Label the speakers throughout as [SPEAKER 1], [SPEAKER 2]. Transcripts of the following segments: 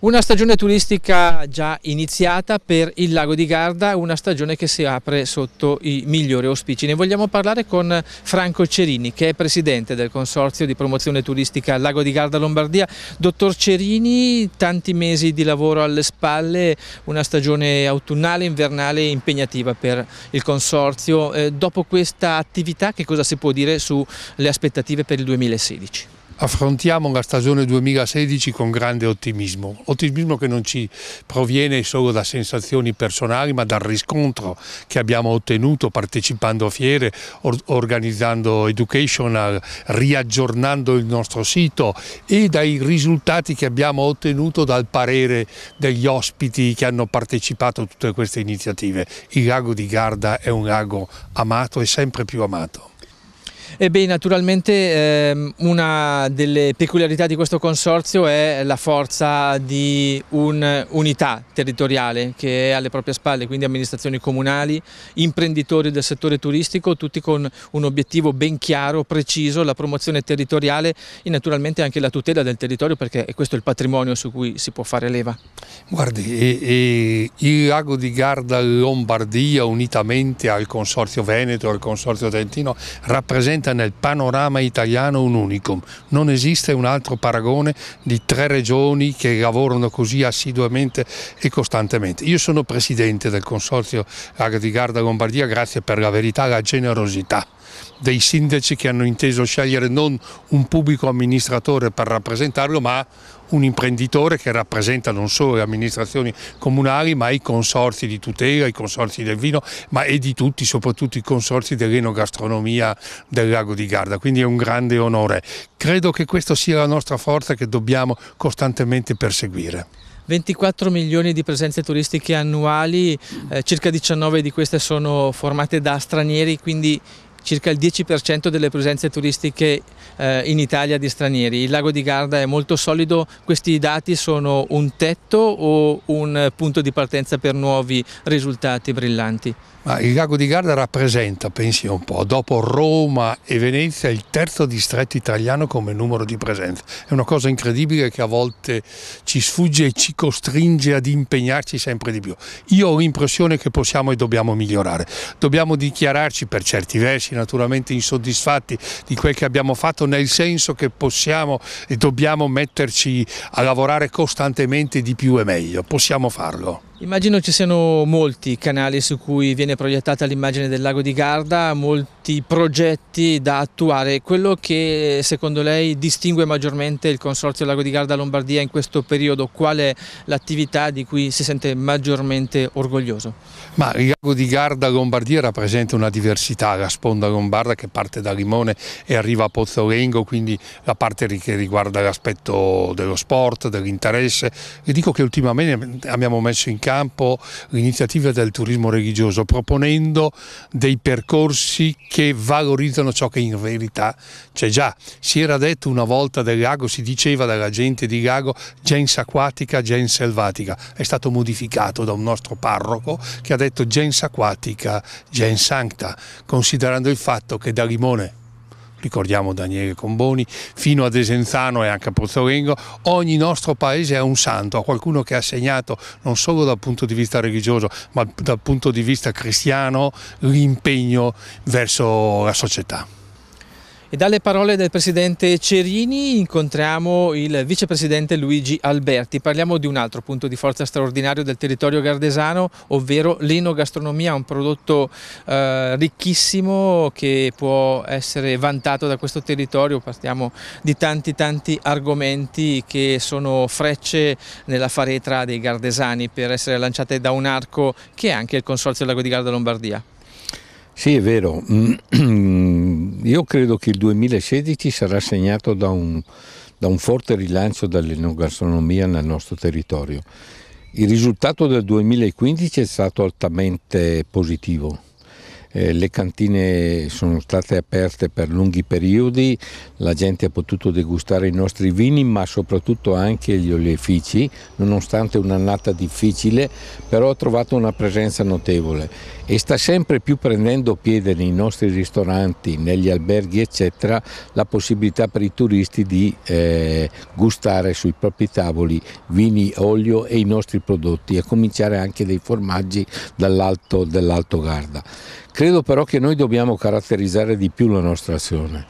[SPEAKER 1] Una stagione turistica già iniziata per il lago di Garda, una stagione che si apre sotto i migliori auspici. Ne vogliamo parlare con Franco Cerini, che è presidente del Consorzio di Promozione Turistica Lago di Garda Lombardia. Dottor Cerini, tanti mesi di lavoro alle spalle, una stagione autunnale, invernale impegnativa per il Consorzio. Eh, dopo questa attività che cosa si può dire sulle aspettative per il 2016?
[SPEAKER 2] Affrontiamo la stagione 2016 con grande ottimismo, ottimismo che non ci proviene solo da sensazioni personali ma dal riscontro che abbiamo ottenuto partecipando a fiere, organizzando educational, riaggiornando il nostro sito e dai risultati che abbiamo ottenuto dal parere degli ospiti che hanno partecipato a tutte queste iniziative. Il lago di Garda è un lago amato e sempre più amato.
[SPEAKER 1] E beh, naturalmente ehm, una delle peculiarità di questo consorzio è la forza di un'unità territoriale che è alle proprie spalle, quindi amministrazioni comunali, imprenditori del settore turistico, tutti con un obiettivo ben chiaro, preciso, la promozione territoriale e naturalmente anche la tutela del territorio perché questo è il patrimonio su cui si può fare leva.
[SPEAKER 2] Guardi, e, e il lago di Garda Lombardia unitamente al Consorzio Veneto, al Consorzio Trentino rappresenta rappresenta nel panorama italiano un unicum. Non esiste un altro paragone di tre regioni che lavorano così assiduamente e costantemente. Io sono presidente del Consorzio Lago di Garda Lombardia grazie per la verità e la generosità dei sindaci che hanno inteso scegliere non un pubblico amministratore per rappresentarlo ma un imprenditore che rappresenta non solo le amministrazioni comunali ma i consorzi di tutela, i consorzi del vino ma e di tutti, soprattutto i consorzi dell'enogastronomia del lago di Garda, quindi è un grande onore. Credo che questa sia la nostra forza che dobbiamo costantemente perseguire.
[SPEAKER 1] 24 milioni di presenze turistiche annuali, eh, circa 19 di queste sono formate da stranieri, quindi circa il 10% delle presenze turistiche eh, in Italia di stranieri. Il lago di Garda è molto solido, questi dati sono un tetto o un punto di partenza per nuovi risultati brillanti?
[SPEAKER 2] Ma il lago di Garda rappresenta, pensi un po', dopo Roma e Venezia il terzo distretto italiano come numero di presenze. È una cosa incredibile che a volte ci sfugge e ci costringe ad impegnarci sempre di più. Io ho l'impressione che possiamo e dobbiamo migliorare. Dobbiamo dichiararci per certi versi naturalmente insoddisfatti di quel che abbiamo fatto nel senso che possiamo e dobbiamo metterci a lavorare costantemente di più e meglio. Possiamo farlo.
[SPEAKER 1] Immagino ci siano molti canali su cui viene proiettata l'immagine del lago di Garda, molti progetti da attuare. Quello che secondo lei distingue maggiormente il Consorzio Lago di Garda Lombardia in questo periodo, qual è l'attività di cui si sente maggiormente orgoglioso?
[SPEAKER 2] Ma il lago di Garda Lombardia rappresenta una diversità, la sponda lombarda che parte da Limone e arriva a Pozzolengo, quindi la parte che riguarda l'aspetto dello sport, dell'interesse. E dico che ultimamente abbiamo messo in campo l'iniziativa del turismo religioso proponendo dei percorsi che valorizzano ciò che in verità c'è già. Si era detto una volta del lago, si diceva dalla gente di lago gens acquatica, gens selvatica. È stato modificato da un nostro parroco che ha detto gens acquatica, gens sancta, considerando il fatto che da Limone ricordiamo Daniele Comboni, fino a Desenzano e anche a Pozzolengo, ogni nostro paese ha un santo, ha qualcuno che ha segnato non solo dal punto di vista religioso, ma dal punto di vista cristiano l'impegno verso la società.
[SPEAKER 1] E dalle parole del presidente Cerini incontriamo il vicepresidente Luigi Alberti. Parliamo di un altro punto di forza straordinario del territorio gardesano, ovvero l'enogastronomia, un prodotto eh, ricchissimo che può essere vantato da questo territorio. Parliamo di tanti tanti argomenti che sono frecce nella faretra dei gardesani per essere lanciate da un arco che è anche il Consorzio Lago di Garda Lombardia.
[SPEAKER 3] Sì, è vero. Io credo che il 2016 sarà segnato da un, da un forte rilancio dell'enogastronomia nel nostro territorio. Il risultato del 2015 è stato altamente positivo. Eh, le cantine sono state aperte per lunghi periodi, la gente ha potuto degustare i nostri vini ma soprattutto anche gli olefici, nonostante un'annata difficile, però ha trovato una presenza notevole e sta sempre più prendendo piede nei nostri ristoranti, negli alberghi eccetera, la possibilità per i turisti di eh, gustare sui propri tavoli vini, olio e i nostri prodotti, a cominciare anche dai formaggi dall'alto dell'Alto Garda. Credo però che noi dobbiamo caratterizzare di più la nostra azione.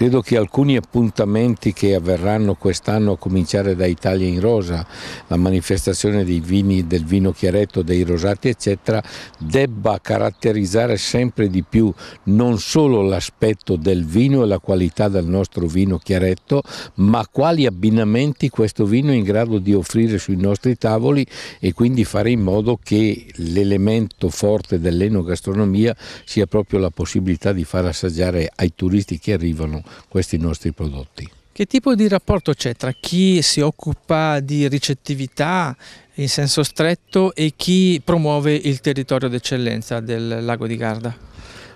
[SPEAKER 3] Credo che alcuni appuntamenti che avverranno quest'anno, a cominciare da Italia in Rosa, la manifestazione dei vini, del vino chiaretto, dei rosati, eccetera, debba caratterizzare sempre di più non solo l'aspetto del vino e la qualità del nostro vino chiaretto, ma quali abbinamenti questo vino è in grado di offrire sui nostri tavoli e quindi fare in modo che l'elemento forte dell'enogastronomia sia proprio la possibilità di far assaggiare ai turisti che arrivano questi nostri prodotti.
[SPEAKER 1] Che tipo di rapporto c'è tra chi si occupa di ricettività in senso stretto e chi promuove il territorio d'eccellenza del lago di Garda?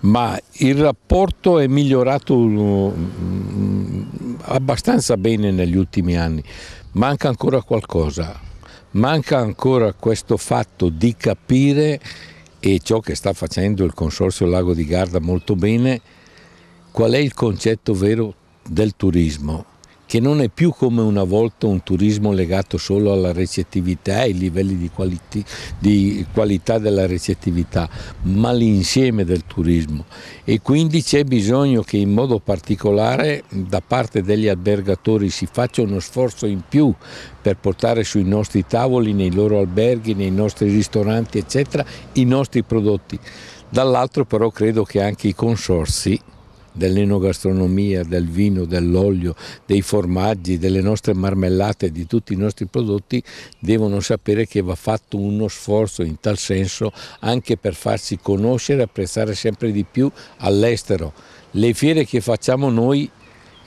[SPEAKER 3] Ma il rapporto è migliorato mm, abbastanza bene negli ultimi anni, manca ancora qualcosa, manca ancora questo fatto di capire e ciò che sta facendo il Consorzio Lago di Garda molto bene qual è il concetto vero del turismo, che non è più come una volta un turismo legato solo alla recettività e ai livelli di, qualiti, di qualità della recettività, ma l'insieme del turismo. E quindi c'è bisogno che in modo particolare da parte degli albergatori si faccia uno sforzo in più per portare sui nostri tavoli, nei loro alberghi, nei nostri ristoranti, eccetera, i nostri prodotti. Dall'altro però credo che anche i consorsi dell'enogastronomia, del vino, dell'olio, dei formaggi, delle nostre marmellate, di tutti i nostri prodotti, devono sapere che va fatto uno sforzo in tal senso anche per farsi conoscere e apprezzare sempre di più all'estero. Le fiere che facciamo noi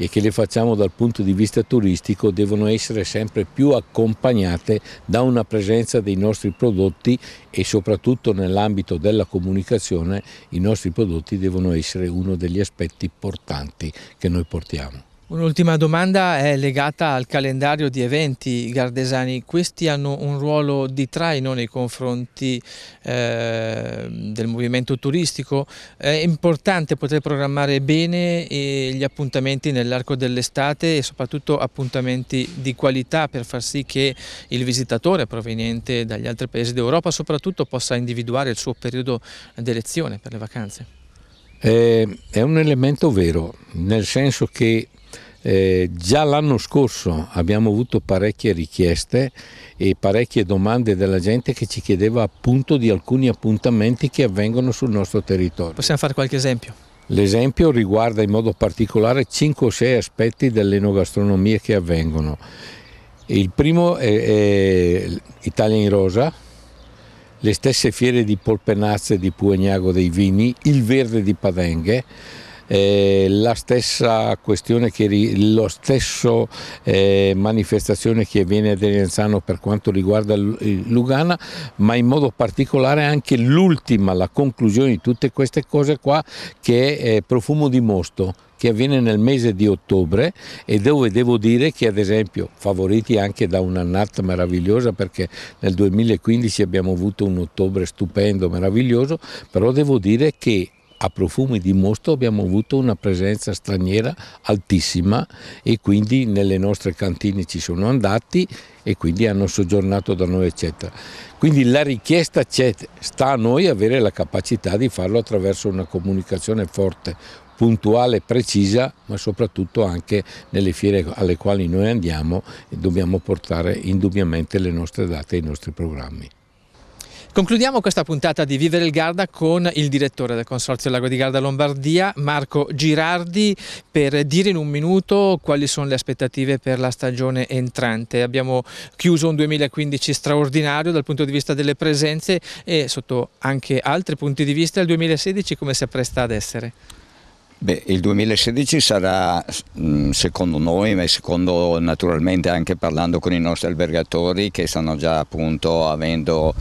[SPEAKER 3] e che le facciamo dal punto di vista turistico devono essere sempre più accompagnate da una presenza dei nostri prodotti e soprattutto nell'ambito della comunicazione i nostri prodotti devono essere uno degli aspetti importanti che noi portiamo.
[SPEAKER 1] Un'ultima domanda è legata al calendario di eventi gardesani. Questi hanno un ruolo di traino nei confronti eh, del movimento turistico. È importante poter programmare bene eh, gli appuntamenti nell'arco dell'estate e soprattutto appuntamenti di qualità per far sì che il visitatore proveniente dagli altri paesi d'Europa soprattutto possa individuare il suo periodo d'elezione per le vacanze.
[SPEAKER 3] È un elemento vero, nel senso che eh, già l'anno scorso abbiamo avuto parecchie richieste e parecchie domande della gente che ci chiedeva appunto di alcuni appuntamenti che avvengono sul nostro territorio.
[SPEAKER 1] Possiamo fare qualche esempio?
[SPEAKER 3] L'esempio riguarda in modo particolare 5 o 6 aspetti dell'enogastronomia che avvengono. Il primo è, è Italia in Rosa, le stesse fiere di Polpenazze di Puegnago dei Vini, il Verde di Padenghe, eh, la stessa questione che lo stesso eh, manifestazione che viene ad Enzano per quanto riguarda Lugana, ma in modo particolare anche l'ultima, la conclusione di tutte queste cose qua che è eh, Profumo di Mosto che avviene nel mese di ottobre e dove devo dire che ad esempio favoriti anche da un'annata meravigliosa perché nel 2015 abbiamo avuto un ottobre stupendo, meraviglioso, però devo dire che a profumi di mosto abbiamo avuto una presenza straniera altissima e quindi nelle nostre cantine ci sono andati e quindi hanno soggiornato da noi eccetera. Quindi la richiesta c'è, sta a noi avere la capacità di farlo attraverso una comunicazione forte, puntuale, precisa, ma soprattutto anche nelle fiere alle quali noi andiamo e dobbiamo portare indubbiamente le nostre date e i nostri programmi.
[SPEAKER 1] Concludiamo questa puntata di Vivere il Garda con il direttore del Consorzio Lago di Garda Lombardia, Marco Girardi, per dire in un minuto quali sono le aspettative per la stagione entrante. Abbiamo chiuso un 2015 straordinario dal punto di vista delle presenze e sotto anche altri punti di vista il 2016 come si appresta ad essere?
[SPEAKER 4] Beh, il 2016 sarà, mm, secondo noi, ma secondo naturalmente anche parlando con i nostri albergatori che stanno già appunto avendo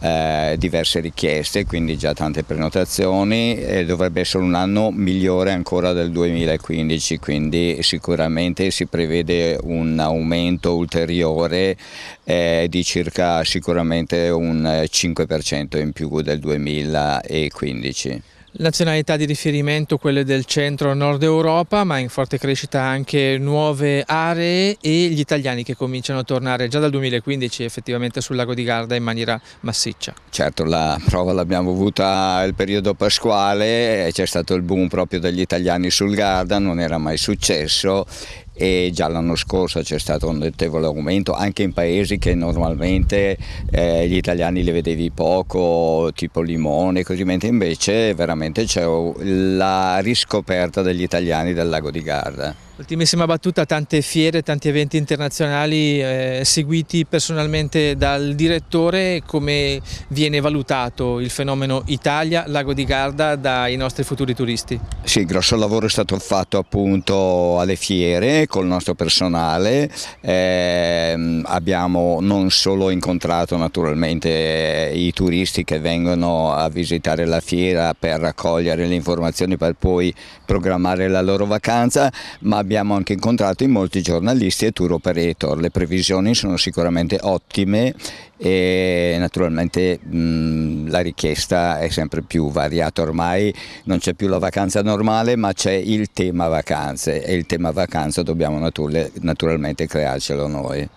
[SPEAKER 4] eh, diverse richieste, quindi già tante prenotazioni e dovrebbe essere un anno migliore ancora del 2015, quindi sicuramente si prevede un aumento ulteriore eh, di circa sicuramente un 5% in più del 2015
[SPEAKER 1] nazionalità di riferimento quelle del centro-nord Europa, ma in forte crescita anche nuove aree e gli italiani che cominciano a tornare già dal 2015 effettivamente sul lago di Garda in maniera massiccia.
[SPEAKER 4] Certo, la prova l'abbiamo avuta il periodo pasquale, c'è stato il boom proprio degli italiani sul Garda, non era mai successo e già l'anno scorso c'è stato un notevole aumento anche in paesi che normalmente eh, gli italiani li vedevi poco, tipo Limone e così, mentre invece veramente c'è la riscoperta degli italiani del lago di Garda.
[SPEAKER 1] Ultimissima battuta, tante fiere, tanti eventi internazionali eh, seguiti personalmente dal direttore, come viene valutato il fenomeno Italia, Lago di Garda dai nostri futuri turisti?
[SPEAKER 4] Sì, grosso lavoro è stato fatto appunto alle fiere col nostro personale, eh, abbiamo non solo incontrato naturalmente i turisti che vengono a visitare la fiera per raccogliere le informazioni per poi programmare la loro vacanza, ma abbiamo anche incontrato in molti giornalisti e tour operator, le previsioni sono sicuramente ottime e naturalmente mh, la richiesta è sempre più variata, ormai. Non c'è più la vacanza normale ma c'è il tema vacanze e il tema vacanza dobbiamo naturalmente crearcelo noi.